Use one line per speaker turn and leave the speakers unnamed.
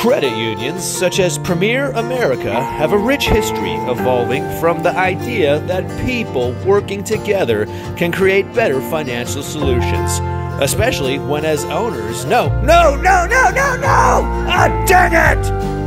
Credit unions such as Premier America have a rich history evolving from the idea that people working together can create better financial solutions, especially when, as owners, no, no, no, no, no, no! Ah, dang it!